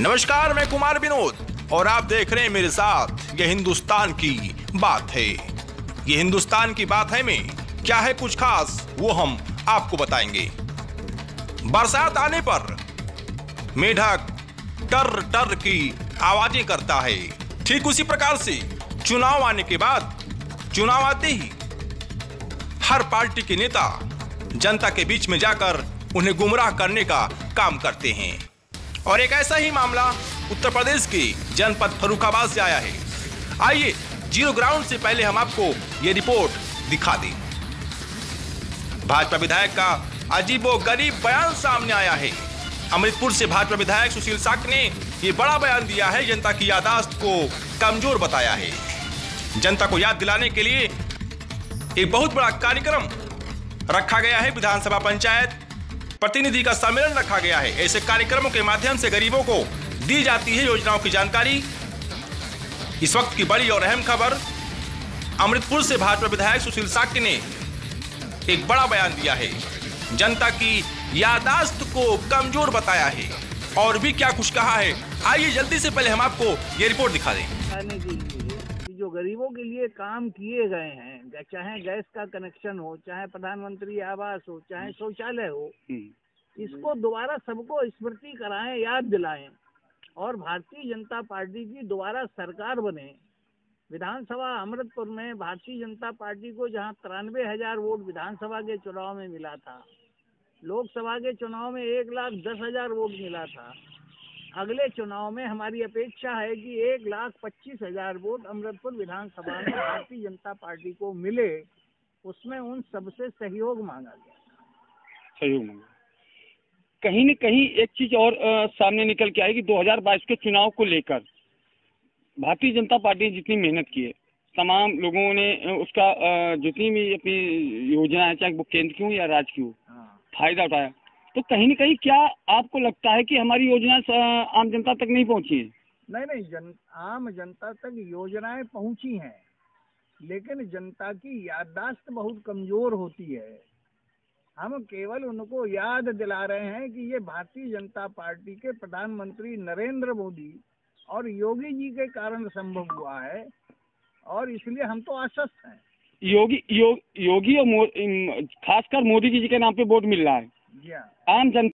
नमस्कार, मैं कुमार विनोद, और आप देख रहे हैं मेरे साथ ये हिंदुस्तान की बात है। ये हिंदुस्तान की बात है में क्या है कुछ खास, वो हम आपको बताएँगे। बरसात आने पर मेढक टर टर की आवाज़ें करता है। ठीक उसी प्रकार से चुनाव आने के बाद, चुनाव आते ही हर पार्टी के नेता जनता के बीच में जाकर उन्हें गुमराह करने का काम करते हैं। और एक ऐसा ही मामला उत्तर प्रदेश के जनपद फरुखाबाद से आया है। आइए, ज़ीरो ग्राउंड से पहले हम आपको ये रिपोर्ट दिखा दें। भाजपा विधायक का अजीबो गरीब बयान सामने आया है। अमृतपुर से भाजपा विधायक सुशील साक ने ये बड़ा बयान दिया है, जनता की यादाश्त को कमज़ोर बताया है। जनता को याद दिलाने के लिए एक बहुत बड़ा कार्यक्रम रखा गया है विधानसभा पंचायत प्रतिनिधि का सम्मेलन रखा गया है। ऐसे कार्यक्रमों के माध्यम से गरीबों को दी जाती है योजनाओं की जानकारी। इस वक्त की बड़ी और अहम खबर, अमृतपुर से भाजपा विधायक सुशील साक्य ने एक बड़ा बयान दिया है। जनता की यादाश्त को कमज़ोर बताया है। और भी क्या कुछ कहा है, आइए जल्दी से पहले हम आपको ये रिपोर्ट दिखा दें। जो गरीबों के लिए काम किए गए हैं चाहे गैस का कनेक्शन हो चाहे प्रधानमंत्री आवास हो चाहे शौचालय हो इसको दोबारा सबको स्मृति कराएँ याद दिलाएँ और भारतीय जनता पार्टी की दोबारा सरकार बने। विधानसभा अमृतपुर में भारतीय जनता पार्टी को जहाँ तिरानवे हज़ार वोट विधानसभा के चुनाव में मिला था लोकसभा के चुनाव में एक लाख दस हज़ार वोट मिला था अगले चुनाव में हमारी अपेक्षा है कि एक लाख पच्चीस हज़ार वोट अमृतपुर विधानसभा में भारतीय जनता पार्टी को मिले उसमें उन सबसे सहयोग मांगा गया सहयोग मांगा। कहीं न कहीं एक चीज़ और अ, सामने निकल के कि 2022 के चुनाव को लेकर भारतीय जनता पार्टी ने जितनी मेहनत की है तमाम लोगों ने उसका जितनी भी अपनी योजना है चाहे वो केंद्र की हो या राज्य की हो हाँ। फ़ायदा उठाया। तो कहीं न कहीं क्या आपको लगता है कि हमारी योजना आम जनता तक नहीं पहुँची है? नहीं नहीं जन आम जनता तक योजनाएँ पहुँची हैं लेकिन जनता की याददाश्त बहुत कमज़ोर होती है। हम केवल उनको याद दिला रहे हैं कि ये भारतीय जनता पार्टी के प्रधानमंत्री नरेंद्र मोदी और योगी जी के कारण संभव हुआ है और इसलिए हम तो आश्वस्त हैं। योगी यो, योगी और मो, खासकर मोदी जी के नाम पे वोट मिल रहा है। जी हाँ आम जनता